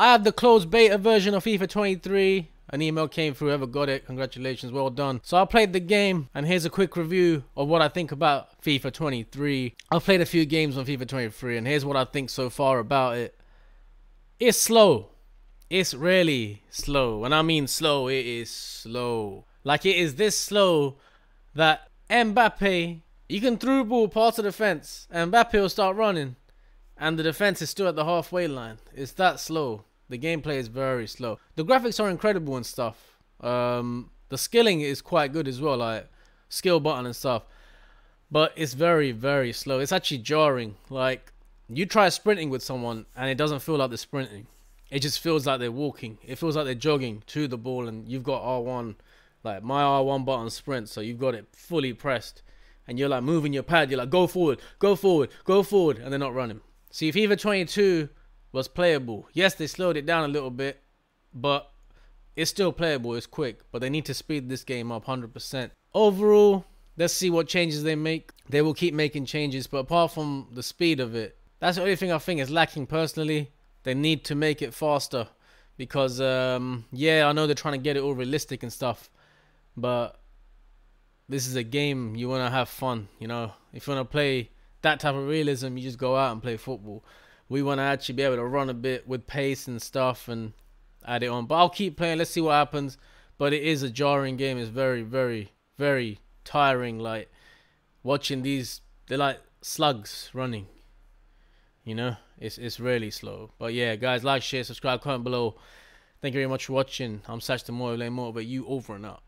I have the closed beta version of FIFA 23. An email came through, whoever got it, congratulations, well done. So I played the game, and here's a quick review of what I think about FIFA 23. I've played a few games on FIFA 23, and here's what I think so far about it. It's slow. It's really slow. When I mean slow, it is slow. Like it is this slow that Mbappe, you can through ball past the defense, and Mbappe will start running, and the defense is still at the halfway line. It's that slow. The gameplay is very slow. The graphics are incredible and stuff. Um, the skilling is quite good as well, like skill button and stuff. But it's very, very slow. It's actually jarring. Like you try sprinting with someone and it doesn't feel like they're sprinting. It just feels like they're walking. It feels like they're jogging to the ball and you've got R1, like my R1 button sprint, so you've got it fully pressed. And you're like moving your pad, you're like, go forward, go forward, go forward, and they're not running. See, if FIFA 22 was playable. Yes, they slowed it down a little bit, but it's still playable. It's quick, but they need to speed this game up 100%. Overall, let's see what changes they make. They will keep making changes, but apart from the speed of it, that's the only thing I think is lacking personally. They need to make it faster because, um, yeah, I know they're trying to get it all realistic and stuff, but this is a game you want to have fun, you know. If you want to play that type of realism, you just go out and play football we want to actually be able to run a bit with pace and stuff and add it on. But I'll keep playing. Let's see what happens. But it is a jarring game. It's very, very, very tiring. Like watching these, they're like slugs running. You know, it's it's really slow. But yeah, guys, like, share, subscribe, comment below. Thank you very much for watching. I'm Sash More, Lane More, but you over and out.